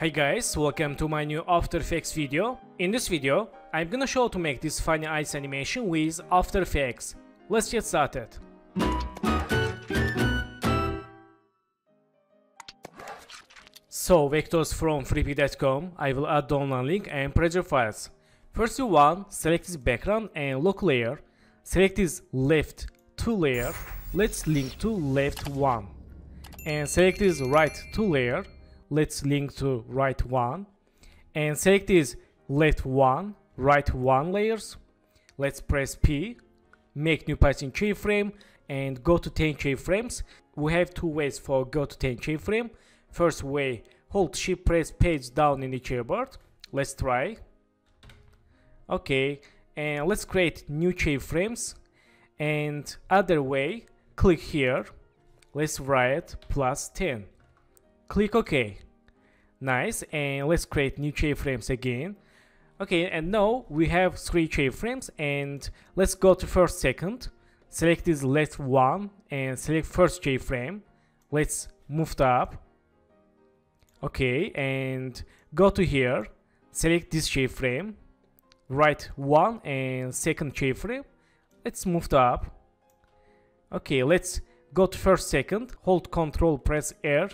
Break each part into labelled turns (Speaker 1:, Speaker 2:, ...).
Speaker 1: Hey guys, welcome to my new After Effects video. In this video, I'm gonna show how to make this funny eyes animation with After Effects. Let's get started. So, vectors from freepik.com, I will add download link and project files. First you want, select this background and lock layer, select this left 2 layer, let's link to left 1. And select this right 2 layer, let's link to right 1. And select this left 1, right 1 layers, let's press P, make new patching keyframe and go to 10 keyframes. We have two ways for go to 10 keyframe. First way, hold shift press page down in the keyboard. Let's try. Okay, and let's create new keyframes. And other way, click here. Let's write plus 10. Click OK. Nice, and let's create new keyframes again. Okay, and now we have three keyframes. And let's go to first second. Select this left one and select first keyframe. Let's move it up. Okay and go to here. Select this keyframe. Right one and second keyframe. Let's move it up. Okay let's go to first second. Hold control press R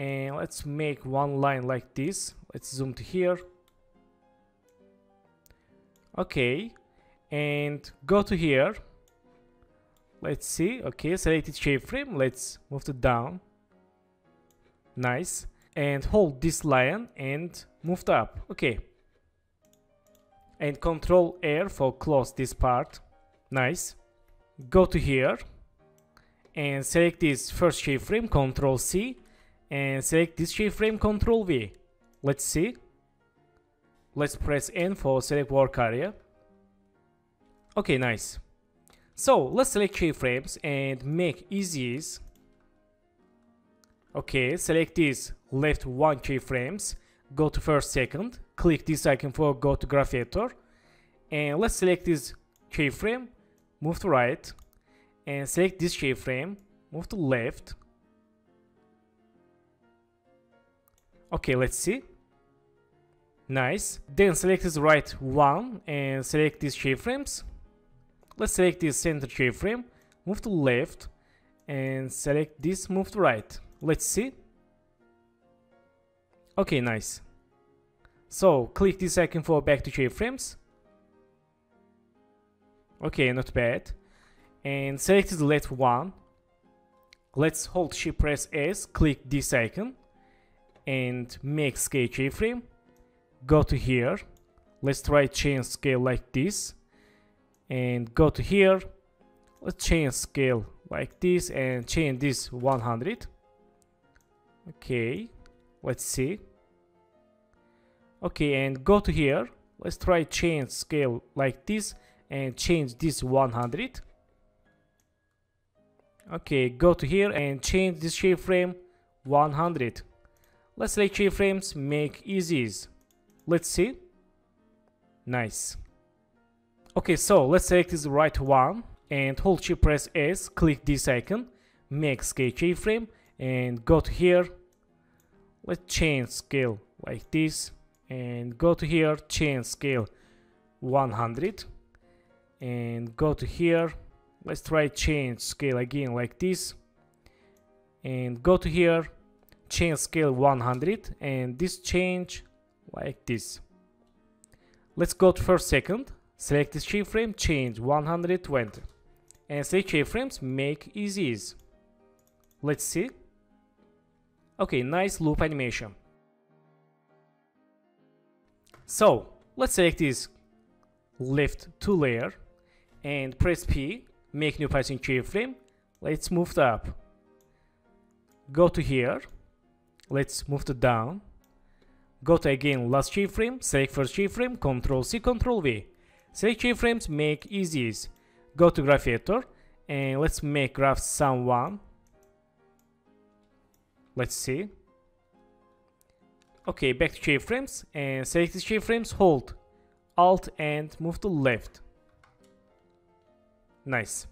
Speaker 1: and let's make one line like this. Let's zoom to here. Okay. And go to here. Let's see. Okay select shape frame let's move it down. Nice. And hold this line and move it up. Okay. And control R for close this part. Nice. Go to here. And select this first shape frame control C and select this keyframe control V. Let's see. Let's press N for select work area. Okay nice. So let's select keyframes and make easies Okay, select these left one keyframes, go to first second, click this icon for go to graph editor, and let's select this keyframe, move to right, and select this keyframe, move to left. Okay, let's see. Nice. Then select this right one and select these keyframes. Let's select this center keyframe, move to left, and select this, move to right. Let's see. Okay, nice. So, click this icon for back to keyframes. Okay, not bad. And select the left one. Let's hold shift press S, click this icon and make scale keyframe. Go to here. Let's try change scale like this. And go to here. Let's change scale like this and change this 100 okay let's see okay and go to here let's try change scale like this and change this 100 okay go to here and change this shape frame 100 let's select keyframes make easies. Let's see. Nice. Okay so let's select this right one and hold shift press s click this icon make scale keyframe and go to here. Let's change scale like this and go to here change scale 100 and go to here. Let's try change scale again like this. And go to here change scale 100 and this change like this let's go to first second select this keyframe change 120 and select keyframes make easy let's see Okay, nice loop animation. So, let's select this left 2 layer and press P, make new patching keyframe. Let's move it up. Go to here. Let's move it down. Go to again last keyframe, select first keyframe, Ctrl C, Ctrl V. Select keyframes, make easies. Go to graph editor and let's make graph 1 Let's see. Okay, back to keyframes and select the keyframes, hold Alt and move to left. Nice.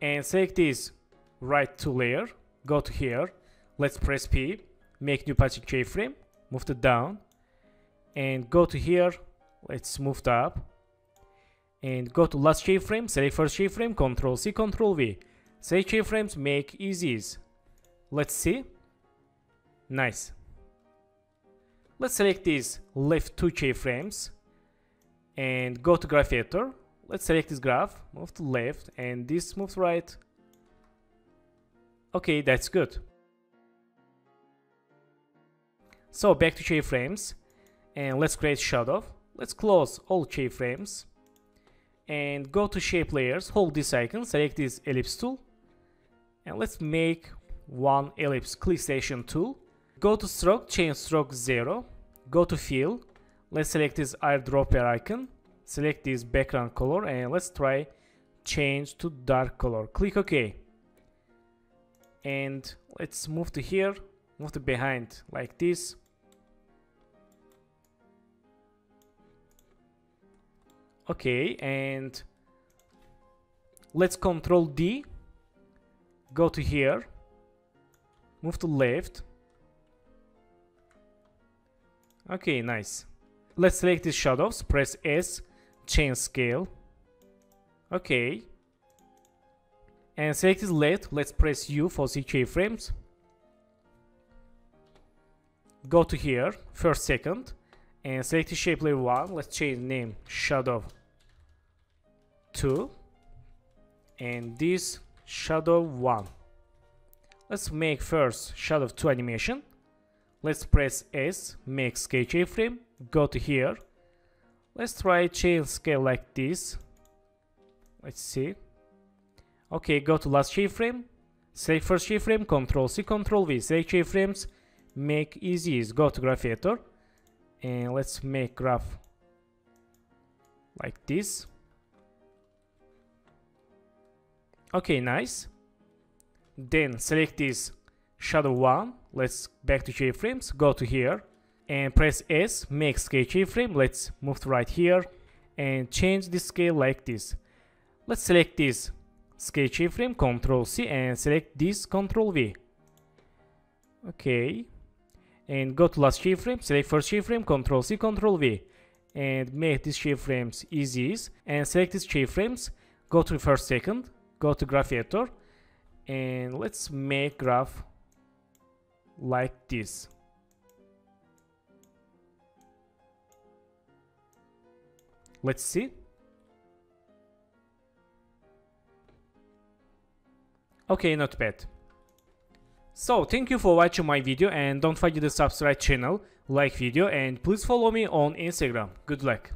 Speaker 1: And select this right to layer, go to here, let's press P, make new position keyframe move it down and go to here. Let's move up. And go to last keyframe select first keyframe control c control v. Select keyframes make easies. Let's see. Nice. Let's select these left two keyframes and go to graph editor. Let's select this graph move to left and this moves right. Okay that's good so back to keyframes. And let's create shadow let's close all keyframes. And go to shape layers hold this icon select this ellipse tool. And let's make one ellipse click station tool. Go to stroke change stroke 0 go to fill. Let's select this eyedropper icon. Select this background color and let's try change to dark color. Click ok. And let's move to here. Move to behind like this okay and let's control D. Go to here. Move to left. Okay nice. Let's select these shadows. Press S change scale. Okay. And select this left. Let's press U for see keyframes go to here first second and select the shape layer 1 let's change name shadow 2 and this shadow 1 let's make first shadow 2 animation. Let's press S make scale keyframe go to here. Let's try change scale like this. Let's see. Okay go to last keyframe select first keyframe control C control V. Select keyframes make easy go to graph editor and let's make graph like this. Okay nice. Then select this shadow one. Let's back to keyframes go to here and press s make scale keyframe. Let's move to right here and change the scale like this. Let's select this scale keyframe control c and select this control v. Okay and go to last keyframe, select first keyframe, Control C, Control V, and make these keyframes easy. And select these keyframes, go to first second, go to graph editor, and let's make graph like this. Let's see. Okay, not bad. So thank you for watching my video and don't forget to subscribe channel, like video and please follow me on Instagram. Good luck.